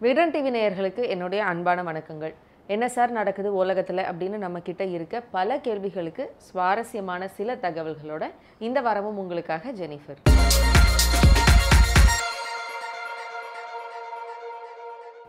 Vikatan TV நேயர்களுக்கு என்னுடைய அன்பான வணக்கங்கள். என்ன சார் நடக்குது உலகத்தில் அப்படின்னு நம்ம கிட்ட இருக்க பல கேள்விகளுக்கு சுவாரஸ்யமான சில தகவல்களோட இந்த வாரமும் உங்களுக்காக ஜெனிஃபர்.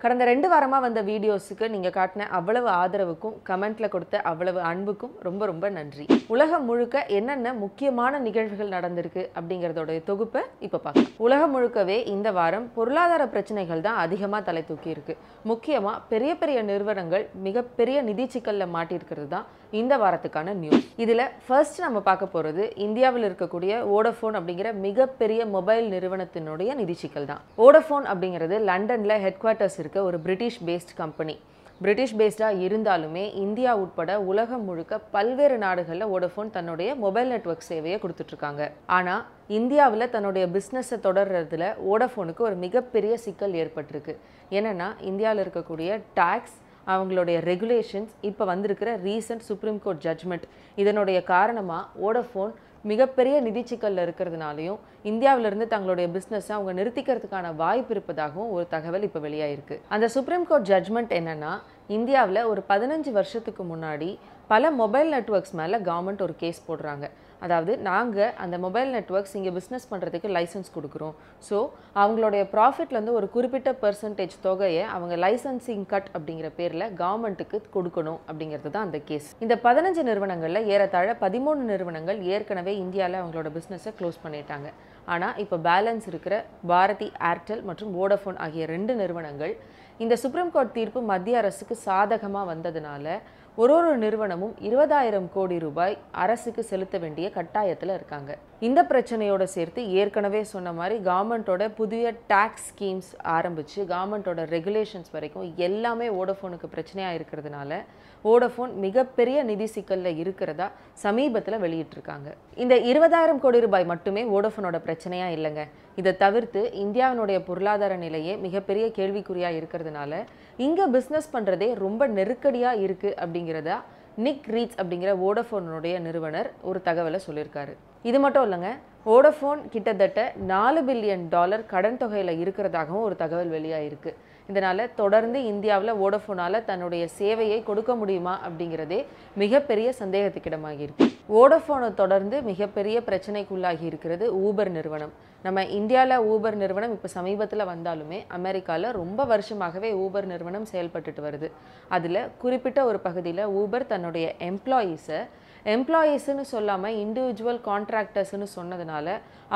கடந்த ரெண்டு வாரமாக வந்த வீடியோஸுக்கு நீங்கள் காட்டின அவ்வளவு ஆதரவுக்கும் கமெண்ட்டில் கொடுத்த அவ்வளவு அன்புக்கும் ரொம்ப ரொம்ப நன்றி. உலகம் முழுக்க என்னென்ன முக்கியமான நிகழ்வுகள் நடந்திருக்கு அப்படிங்கிறதோடைய தொகுப்பை இப்போ பார்க்கலாம். உலகம் முழுக்கவே இந்த வாரம் பொருளாதார பிரச்சனைகள் தான் அதிகமாக தலை தூக்கி இருக்கு முக்கியமாக பெரிய பெரிய நிறுவனங்கள் மிகப்பெரிய நிதி சிக்கலில் மாட்டியிருக்கிறது தான் இந்த வாரத்துக்கான நியூஸ் இதில் ஃபர்ஸ்ட் நம்ம பார்க்க போகிறது இந்தியாவில் இருக்கக்கூடிய ஓடஃபோன் அப்படிங்கிற மிகப்பெரிய மொபைல் நிறுவனத்தினுடைய நிதி சிக்கல் தான். ஓடஃபோன் அப்படிங்கிறது லண்டனில் ஹெட் குவார்ட்டர்ஸ் இருக்க ஒரு பிரிட்டிஷ் பேஸ்ட் கம்பெனி பிரிட்டிஷ் பேஸ்டாக இருந்தாலுமே இந்தியா உட்பட உலகம் முழுக்க பல்வேறு நாடுகளில் வோடஃபோன் தன்னுடைய மொபைல் நெட்வொர்க் சேவையை கொடுத்துட்ருக்காங்க ஆனால் இந்தியாவில் தன்னுடைய பிஸ்னஸை தொடர்றதுல வோடஃபோனுக்கு ஒரு மிகப்பெரிய சிக்கல் ஏற்பட்டிருக்கு. என்னென்னா இந்தியாவில் இருக்கக்கூடிய டேக்ஸ் அவங்களுடைய ரெகுலேஷன்ஸ் இப்போ வந்திருக்கிற ரீசன்ட் சுப்ரீம் கோர்ட் ஜட்ஜ்மெண்ட் இதனுடைய காரணமாக வோடஃபோன் மிகப்பெரிய நிதி சிக்கலில் இருக்கிறதுனாலையும் இந்தியாவிலிருந்து தங்களுடைய பிஸ்னஸை அவங்க நிறுத்திக்கிறதுக்கான வாய்ப்பு இருப்பதாகவும் ஒரு தகவல் இப்போ வெளியாயிருக்கு. அந்த சுப்ரீம் கோர்ட் ஜட்ஜ்மெண்ட் என்னன்னா இந்தியாவில் ஒரு பதினஞ்சு வருஷத்துக்கு முன்னாடி பல மொபைல் நெட்ஒர்க்ஸ் மேலே கவர்மெண்ட் ஒரு கேஸ் போடுறாங்க. அதாவது நாங்கள் அந்த மொபைல் நெட்ஒர்க்ஸ் இங்கே பிஸ்னஸ் பண்ணுறதுக்கு லைசன்ஸ் கொடுக்குறோம். ஸோ அவங்களுடைய ப்ராஃபிட்லேருந்து ஒரு குறிப்பிட்ட பர்சன்டேஜ் தொகையை அவங்க லைசன்சிங் கட் அப்படிங்கிற பேரில் கவர்மெண்ட்டுக்கு கொடுக்கணும் அப்படிங்கிறது தான் அந்த கேஸ் இந்த பதினஞ்சு நிறுவனங்களில் ஏறத்தாழ பதிமூணு நிறுவனங்கள் ஏற்கனவே இந்தியாவில் அவங்களோட பிஸ்னஸை க்ளோஸ் பண்ணிட்டாங்க. ஆனால் இப்போ பேலன்ஸ் இருக்கிற பாரதி ஏர்டெல் மற்றும் வோடஃபோன் ஆகிய ரெண்டு நிறுவனங்கள் இந்த சுப்ரீம் கோர்ட் தீர்ப்பு மத்திய அரசுக்கு சாதகமாக வந்ததுனால ஒரு ஒரு நிறுவனமும் இருபதாயிரம் கோடி ரூபாய் அரசுக்கு செலுத்த வேண்டிய கட்டாயத்தில் இருக்காங்க. இந்த பிரச்சனையோட சேர்த்து ஏற்கனவே சொன்ன மாதிரி கவர்மெண்ட்டோட புதிய டேக்ஸ் ஸ்கீம்ஸ் ஆரம்பித்து கவர்மெண்ட்டோட ரெகுலேஷன்ஸ் வரைக்கும் எல்லாமே ஓடஃபோனுக்கு பிரச்சனையாக இருக்கிறதுனால ஓடஃபோன் மிகப்பெரிய நிதி சிக்கலில் இருக்கிறதா சமீபத்தில் வெளியிட்டிருக்காங்க. இந்த இருபதாயிரம் கோடி ரூபாய் மட்டுமே ஓடஃபோனோட பிரச்சனையாக இல்லைங்க. இதை தவிர்த்து இந்தியாவினுடைய பொருளாதார நிலையே மிகப்பெரிய கேள்விக்குறியாக இருக்கிறதுனால இங்கே பிஸ்னஸ் பண்ணுறதே ரொம்ப நெருக்கடியாக இருக்குது அப்படிங்கிறதா நிக் ரீச் அப்படிங்கிற வோடஃபோனுடைய நிறுவனர் ஒரு தகவலை சொல்லியிருக்காரு. இது மட்டும் இல்லைங்க வோடஃபோன் கிட்டத்தட்ட நாலு பில்லியன் டாலர் கடன் தொகையில் இருக்கிறதாகவும் ஒரு தகவல் வெளியாகிருக்கு இதனால் தொடர்ந்து இந்தியாவில் ஓடஃபோனால் தன்னுடைய சேவையை கொடுக்க முடியுமா அப்படிங்கிறதே மிகப்பெரிய சந்தேகத்துக்கிடமாகியிருக்கு. ஓடஃபோனை வோடஃபோனை தொடர்ந்து மிகப்பெரிய பிரச்சனைக்குள்ளாகி இருக்கிறது ஊபர் நிறுவனம். நம்ம இந்தியாவில் ஊபர் நிறுவனம் இப்போ சமீபத்தில் வந்தாலுமே அமெரிக்காவில் ரொம்ப வருஷமாகவே ஊபர் நிறுவனம் செயல்பட்டுட்டு வருது. அதில் குறிப்பிட்ட ஒரு பகுதியில் ஊபர் தன்னுடைய எம்ப்ளாயீஸை எம்ப்ளாயீஸ்னு சொல்லாமல் இண்டிவிஜுவல் கான்ட்ராக்டர்ஸ்னு சொன்னதுனால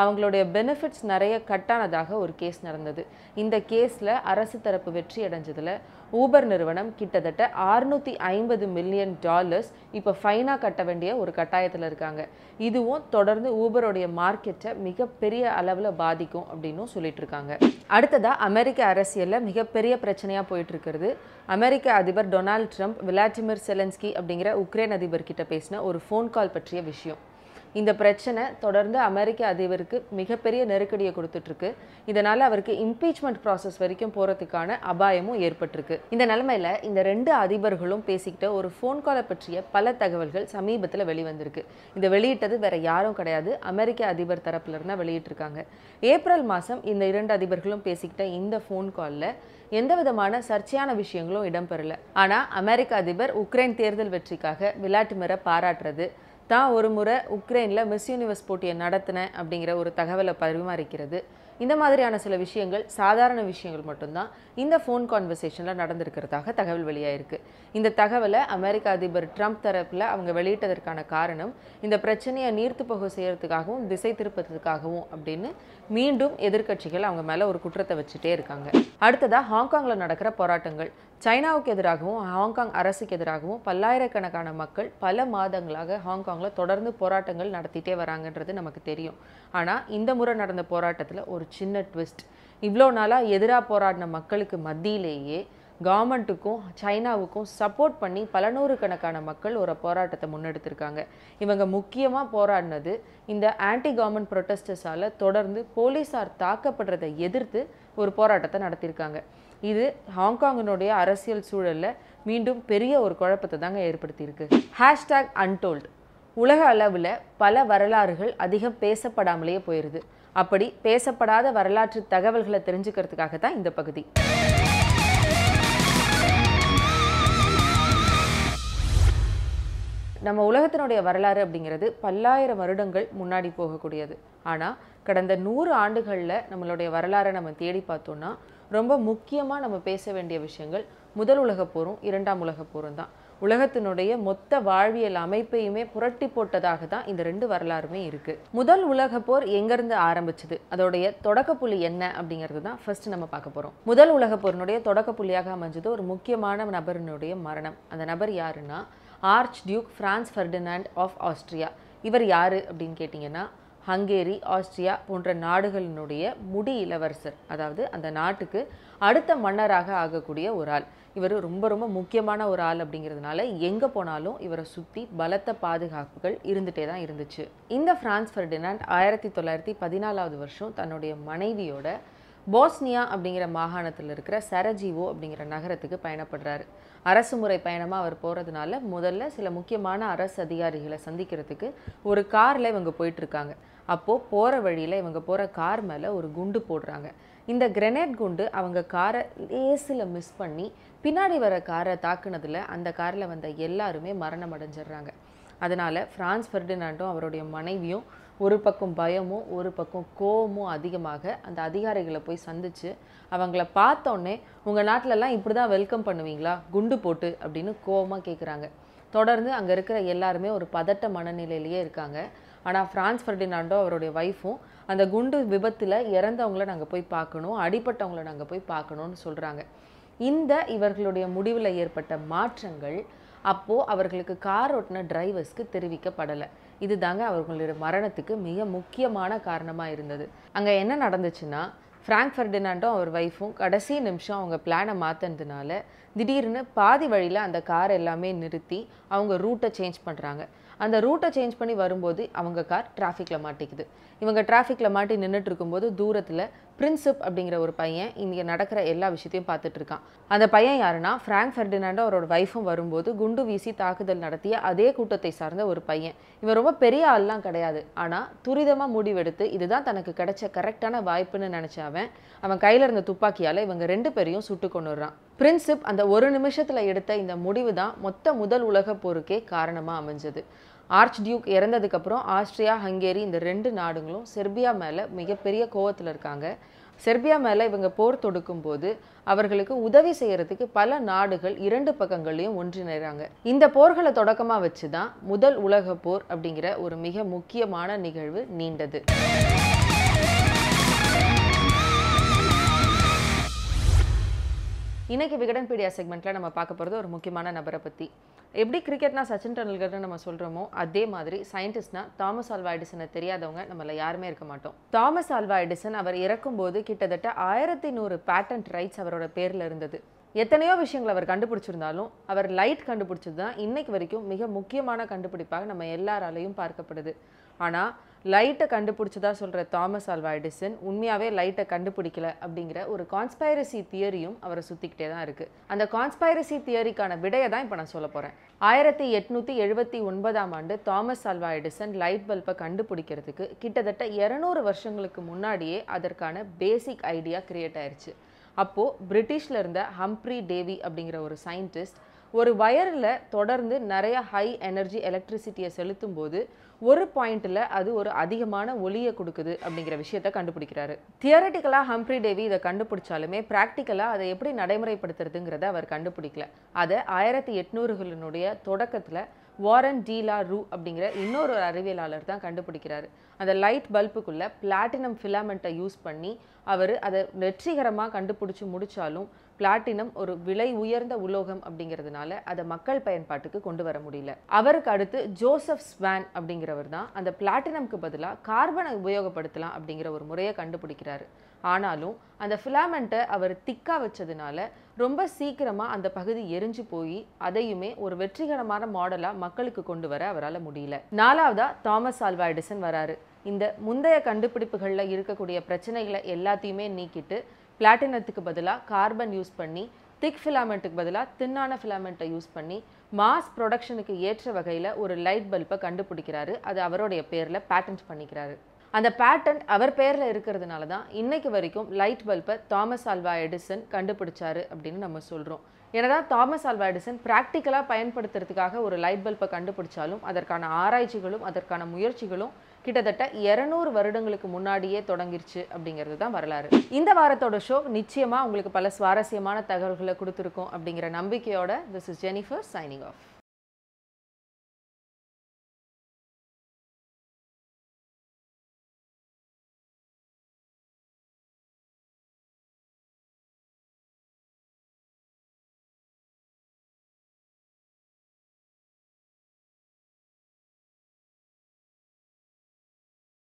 அவங்களுடைய பெனிஃபிட்ஸ் நிறைய கட்டானதாக ஒரு கேஸ் நடந்தது. இந்த கேஸில் அரசு தரப்பு வெற்றி அடைஞ்சதில் ஊபர் நிறுவனம் கிட்டத்தட்ட ஆறுநூற்றி ஐம்பது மில்லியன் டாலர்ஸ் இப்போ ஃபைனாக கட்ட வேண்டிய ஒரு கட்டாயத்தில் இருக்காங்க. இதுவும் தொடர்ந்து ஊபருடைய மார்க்கெட்டை மிகப்பெரிய அளவில் பாதிக்கும் அப்படின்னும் சொல்லிட்டு இருக்காங்க. அடுத்ததாக அமெரிக்க அரசியலில் மிகப்பெரிய பிரச்சனையாக போயிட்டு இருக்கிறது. அமெரிக்க அதிபர் டொனால்ட் ட்ரம்ப் விளாடிமிர் செலன்ஸ்கி அப்படிங்கிற உக்ரைன் அதிபர் கிட்ட பேசின ஒரு ஃபோன் கால் பற்றிய விஷயம். இந்த பிரச்சனை தொடர்ந்து அமெரிக்க அதிபருக்கு மிகப்பெரிய நெருக்கடியை கொடுத்துட்ருக்கு. இதனால் அவருக்கு இம்பீச்மெண்ட் ப்ராசஸ் வரைக்கும் போகிறதுக்கான அபாயமும் ஏற்பட்டிருக்கு. இந்த நிலமையில் இந்த ரெண்டு அதிபர்களும் பேசிக்கிட்ட ஒரு ஃபோன் காலை பற்றிய பல தகவல்கள் சமீபத்தில் வெளிவந்திருக்கு. இந்த வெளியிட்டது வேற யாரும் கிடையாது. அமெரிக்க அதிபர் தரப்புலருந்தா வெளியிட்டிருக்காங்க. ஏப்ரல் மாதம் இந்த இரண்டு அதிபர்களும் பேசிக்கிட்ட இந்த ஃபோன் காலில் எந்த விதமான சர்ச்சையான விஷயங்களும் இடம்பெறல. ஆனால் அமெரிக்க அதிபர் உக்ரைன் தேர்தல் வெற்றிக்காக விளாட்டுமிர பாராட்டுறது தான் ஒரு முறை உக்ரைனில் மிஸ் யூனிவர்ஸ் போட்டியை நடத்தினேன் அப்படிங்கிற ஒரு தகவலை பரிமாறிக்கிறது. இந்த மாதிரியான சில விஷயங்கள் சாதாரண விஷயங்கள் மட்டும்தான் இந்த ஃபோன் கான்வர்சேஷனில் நடந்திருக்கிறதாக தகவல் வெளியாயிருக்கு. இந்த தகவலை அமெரிக்க அதிபர் ட்ரம்ப் தரப்பில் அவங்க வெளியிட்டதற்கான காரணம் இந்த பிரச்சனையை நீர்த்து போக செய்கிறதுக்காகவும் திசை திருப்பதுக்காகவும் அப்படின்னு மீண்டும் எதிர்க்கட்சிகள் அவங்க மேலே ஒரு குற்றத்தை வச்சுட்டே இருக்காங்க. அடுத்ததாக ஹாங்காங்கில் நடக்கிற போராட்டங்கள். சைனாவுக்கு எதிராகவும் ஹாங்காங் அரசுக்கு எதிராகவும் பல்லாயிரக்கணக்கான மக்கள் பல மாதங்களாக ஹாங்காங்கில் தொடர்ந்து போராட்டங்கள் நடத்திட்டே வராங்கன்றது நமக்கு தெரியும். ஆனால் இந்த முறை நடந்த போராட்டத்தில் ஒரு சின்ன ட்விஸ்ட் இவ்வளோ நாளாக எதிராக போராடின மக்களுக்கு மத்தியிலேயே கவர்மெண்ட்டுக்கும் சைனாவுக்கும் சப்போர்ட் பண்ணி பல நூறுக்கணக்கான மக்கள் ஒரு போராட்டத்தை முன்னெடுத்திருக்காங்க. இவங்க முக்கியமாக போராடினது இந்த ஆன்டி கவர்மெண்ட் ப்ரொட்டஸ்டர்ஸால் தொடர்ந்து போலீஸார் தாக்கப்படுறதை எதிர்த்து ஒரு போராட்டத்தை நடத்தியிருக்காங்க. இது ஹாங்காங்கினுடைய அரசியல் சூழலில் மீண்டும் பெரிய ஒரு குழப்பத்தை தாங்க ஏற்படுத்தியிருக்கு. ஹேஷ்டேக் அன்டோல்டு உலக அளவில் பல வரலாறுகள் அதிகம் பேசப்படாமலேயே போயிடுது அப்படி பேசப்படாத வரலாற்று தகவல்களை தெரிஞ்சுக்கிறதுக்காக தான் இந்த பகுதி. நம்ம உலகத்தினுடைய வரலாறு அப்படிங்கிறது பல்லாயிரம் வருடங்கள் முன்னாடி போகக்கூடியது. ஆனால் கடந்த நூறு ஆண்டுகளில் நம்மளுடைய வரலாறை நம்ம தேடி பார்த்தோம்னா ரொம்ப முக்கியமாக நம்ம பேச வேண்டிய விஷயங்கள் முதல் உலகப் போரும் இரண்டாம் உலகப் போரும் தான். உலகத்தினுடைய மொத்த வாழ்வியல் அமைப்பையுமே புரட்டி போட்டதாக தான் இந்த ரெண்டு வரலாறுமே இருக்குது முதல் உலகப் போர் எங்கேருந்து ஆரம்பிச்சது? அதோடைய தொடக்கப்புள்ளி என்ன அப்படிங்கிறது தான் ஃபர்ஸ்ட் நம்ம பார்க்க போகிறோம் முதல் உலகப் போரினுடைய தொடக்கப்புள்ளியாக அமைஞ்சது ஒரு முக்கியமான நபரினுடைய மரணம். அந்த நபர் யாருன்னா archduke Franz Ferdinand of Austria. இவர் யாரு அப்படின்னு கேட்டிங்கன்னா ஹங்கேரி ஆஸ்ட்ரியா போன்ற நாடுகளினுடைய முடி இளவரசர். அதாவது அந்த நாட்டுக்கு அடுத்த மன்னராக ஆகக்கூடிய ஒரு ஆள். இவர் ரொம்ப ரொம்ப முக்கியமான ஒரு ஆள் அப்படிங்கிறதுனால எங்கே போனாலும் இவரை சுற்றி பலத்த பாதுகாப்புகள் இருந்துகிட்டே தான் இருந்துச்சு. இந்த பிரான்ஸ் ஃபெர்டினாண்ட் ஆயிரத்தி தொள்ளாயிரத்தி பதினாலாவது வருஷம் தன்னுடைய மனைவியோட போஸ்னியா அப்படிங்கிற மாகாணத்தில் இருக்கிற சரஜீவோ அப்படிங்கிற நகரத்துக்கு பயணப்படுறாரு. அரசு முறை பயணமாக அவர் போகிறதுனால முதல்ல சில முக்கியமான அரசு அதிகாரிகளை சந்திக்கிறதுக்கு ஒரு காரில் இவங்க போயிட்டுருக்காங்க அப்போது போகிற வழியில் இவங்க போகிற கார் மேலே ஒரு குண்டு போடுறாங்க. இந்த கிரெனேட் குண்டு அவங்க காரை லேசில் மிஸ் பண்ணி பின்னாடி வர காரை தாக்குனதில் அந்த காரில் வந்த எல்லாருமே மரணம் அடைஞ்சிடுறாங்க. அதனால் ஃப்ரான்ஸ் ஃபெர்டினாண்டும் அவருடைய மனைவியும் ஒரு பக்கம் பயமும் ஒரு பக்கம் கோவமும் அதிகமாக அந்த அதிகாரிகளை போய் சந்தித்து அவங்கள பார்த்தோன்னே உங்கள் நாட்டிலலாம் இப்படி தான் வெல்கம் பண்ணுவீங்களா? குண்டு போட்டு அப்படின்னு கோவமாக கேட்குறாங்க தொடர்ந்து அங்கே இருக்கிற எல்லாருமே ஒரு பதட்ட மனநிலையிலேயே இருக்காங்க. ஆனால் ஃப்ரான்ஸ் ஃபெர்டினாண்டோ அவருடைய ஒய்ஃபும் அந்த குண்டு விபத்தில் இறந்தவங்கள நாங்கள் போய் பார்க்கணும் அடிப்பட்டவங்கள நாங்கள் போய் பார்க்கணும்னு சொல்கிறாங்க இந்த இவர்களுடைய முடிவில் ஏற்பட்ட மாற்றங்கள் அப்போது அவர்களுக்கு கார் ஓட்டின டிரைவர்ஸ்க்கு தெரிவிக்கப்படலை. இதுதாங்க அவர்களுடைய மரணத்துக்கு மிக முக்கியமான காரணமாக இருந்தது. அங்கே என்ன நடந்துச்சுன்னா ஃப்ராங்க் ஃபெர்டினாண்டும் அவர் ஒய்ஃபும் கடைசி நிமிஷம் அவங்க பிளானை மாற்றினதுனால திடீர்னு பாதி வழியில் அந்த கார் எல்லாமே நிறுத்தி அவங்க ரூட்டை சேஞ்ச் பண்ணுறாங்க அந்த ரூட்டை சேஞ்ச் பண்ணி வரும்போது அவங்க கார் டிராஃபிக்கில் மாட்டிக்குது. இவங்க டிராஃபிக்கில் மாட்டி நின்றுட்டு இருக்கும்போது தூரத்தில் பிரின்சிப் அப்படிங்கிற ஒரு பையன் இங்கே நடக்கிற எல்லா விஷயத்தையும் பார்த்துட்டு இருக்கான் அந்த பையன் யாருன்னா ஃப்ராங்க் ஃபெர்டினாண்டோ அவரோட ஒய்ஃபும் வரும்போது குண்டு வீசி தாக்குதல் நடத்திய அதே கூட்டத்தை சார்ந்த ஒரு பையன். இவன் ரொம்ப பெரிய ஆள்லாம் கிடையாது. ஆனால் துரிதமாக முடிவெடுத்து இதுதான் தனக்கு கிடைச்ச கரெக்டான வாய்ப்புன்னு நினச்ச அவன் அவன் கையில் இருந்த துப்பாக்கியால் இவங்க ரெண்டு பேரையும் சுட்டு கொண்டுடுறான் பிரின்சிப் அந்த ஒரு நிமிஷத்தில் எடுத்த இந்த முடிவு தான் மொத்த முதல் உலக போருக்கே காரணமாக அமைஞ்சது. ஆர்ச் டியூக் இறந்ததுக்கப்புறம் ஆஸ்ட்ரியா ஹங்கேரி இந்த ரெண்டு நாடுகளும் செர்பியா மேலே மிகப்பெரிய கோவத்தில் இருக்காங்க. செர்பியா மேலே இவங்க போர் தொடுக்கும் போது அவர்களுக்கு உதவி செய்யறதுக்கு பல நாடுகள் இரண்டு பக்கங்களையும் ஒன்றிணைறாங்க. இந்த போர்களை தொடக்கமாக வச்சு தான் முதல் உலக போர் அப்படிங்கிற ஒரு மிக முக்கியமான நிகழ்வு நீண்டது. இன்னைக்கு விகடன் பீடியா செக்மெண்ட்டில் நம்ம பார்க்க போகிறது ஒரு முக்கியமான நபரை பற்றி எப்படி கிரிக்கெட்னா சச்சின் டெண்டுல்கர்னு நம்ம சொல்கிறோமோ அதே மாதிரி சயின்டிஸ்ட்னா தாமஸ் ஆல்வா எடிசனை தெரியாதவங்க நம்மள யாருமே இருக்க மாட்டோம். தாமஸ் ஆல்வா எடிசன் அவர் இறக்கும்போது கிட்டத்தட்ட ஆயிரத்தி நூறு பேட்டன்ட் ரைட்ஸ் அவரோட பேரில் இருந்தது. எத்தனையோ விஷயங்கள் அவர் கண்டுபிடிச்சிருந்தாலும் அவர் லைட் கண்டுபிடிச்சது தான் இன்னைக்கு வரைக்கும் மிக முக்கியமான கண்டுபிடிப்பாக நம்ம எல்லாராலையும் பார்க்கப்படுது. ஆனால் லைட்டை கண்டுபிடிச்சதா சொல்கிற தாமஸ் ஆல்வா எடிசன் உண்மையாகவே லைட்டை கண்டுபிடிக்கல அப்படிங்கிற ஒரு கான்ஸ்பைரசி தியரியும் அவரை சுற்றிக்கிட்டே தான் இருக்குது அந்த கான்ஸ்பைரசி தியரிக்கான விடையை தான் இப்போ நான் சொல்ல போகிறேன் ஆயிரத்தி எட்நூற்றி எழுபத்தி ஒன்பதாம் ஆண்டு தாமஸ் ஆல்வா எடிசன் லைட் பல்பை கண்டுபிடிக்கிறதுக்கு கிட்டத்தட்ட இரநூறு வருஷங்களுக்கு முன்னாடியே அதற்கான பேசிக் ஐடியா கிரியேட் ஆயிடுச்சு அப்போது பிரிட்டிஷில் இருந்த ஹம்ப்ரி டேவி அப்படிங்கிற ஒரு சயின்டிஸ்ட் ஒரு வயரில் தொடர்ந்து நிறைய ஹை எனர்ஜி எலக்ட்ரிசிட்டியை செலுத்தும் போது ஒரு பாயிண்ட்டில் அது ஒரு அதிகமான ஒளியை கொடுக்குது அப்படிங்கிற விஷயத்த கண்டுபிடிக்கிறாரு. தியரட்டிக்கலாக ஹம்ப்ரி டேவி இதை கண்டுபிடிச்சாலுமே ப்ராக்டிக்கலாக அதை எப்படி நடைமுறைப்படுத்துறதுங்கிறத அவர் கண்டுபிடிக்கல. அதை ஆயிரத்தி எட்நூறுகளினுடைய தொடக்கத்தில் வாரன் டீலா ரூ அப்படிங்கிற இன்னொரு அறிவியலாளர் தான் கண்டுபிடிக்கிறாரு. அந்த லைட் பல்புக்குள்ளே பிளாட்டினம் ஃபிலாமெண்ட்டை யூஸ் பண்ணி அவர் அதை வெற்றிகரமாக கண்டுபிடிச்சி முடித்தாலும் பிளாட்டினம் ஒரு விலை உயர்ந்த உலோகம் அப்படிங்கிறதுனால அதை மக்கள் பயன்பாட்டுக்கு கொண்டு வர முடியல. அவருக்கு அடுத்து ஜோசப் ஸ்வான் அப்படிங்கிறவர் தான். அந்த பிளாட்டினம்க்கு பதிலாக கார்பனை உபயோகப்படுத்தலாம் அப்படிங்கிற ஒரு முறையை கண்டுபிடிக்கிறாரு. ஆனாலும் அந்த ஃபிலாமெண்ட்டை அவர் திக்கா வச்சதுனால ரொம்ப சீக்கிரமாக அந்த பகுதி எரிஞ்சு போய் அதையுமே ஒரு வெற்றிகரமான மாடலாக மக்களுக்கு கொண்டு வர அவரால் முடியல. நாலாவதா தாமஸ் ஆல்வா எடிசன் வராரு. இந்த முந்தைய கண்டுபிடிப்புகளில் இருக்கக்கூடிய பிரச்சனைகளை எல்லாத்தையுமே நீக்கிட்டு பிளாட்டினத்துக்கு பதிலாக கார்பன் யூஸ் பண்ணி திக் ஃபிலாமெண்ட்டுக்கு பதிலாக தின்னான ஃபிலாமெண்ட்டை யூஸ் பண்ணி மாஸ் ப்ரொடக்ஷனுக்கு ஏற்ற வகையில் ஒரு லைட் பல்பை கண்டுபிடிக்கிறாரு. அது அவருடைய பேரில் பேட்டன்ட் பண்ணிக்கிறாரு. அந்த பேட்டன்ட் அவர் பேரில் இருக்கிறதுனால தான் இன்னைக்கு வரைக்கும் லைட் பல்பை தாமஸ் ஆல்வா எடிசன் கண்டுபிடிச்சாரு அப்படின்னு நம்ம சொல்கிறோம் ஏன்னா தாமஸ் ஆல்வா எடிசன் ப்ராக்டிக்கலாக பயன்படுத்துறதுக்காக ஒரு லைட் பல்பை கண்டுபிடிச்சாலும் அதற்கான ஆராய்ச்சிகளும் அதற்கான முயற்சிகளும் கிட்டத்தட்ட இரநூறு வருடங்களுக்கு முன்னாடியே தொடங்கிருச்சு அப்படிங்கிறது தான் வரலாறு. இந்த வாரத்தோட ஷோ நிச்சயமாக உங்களுக்கு பல சுவாரஸ்யமான தகவல்களை கொடுத்துருக்கோம் அப்படிங்கிற நம்பிக்கையோட this is Jennifer signing off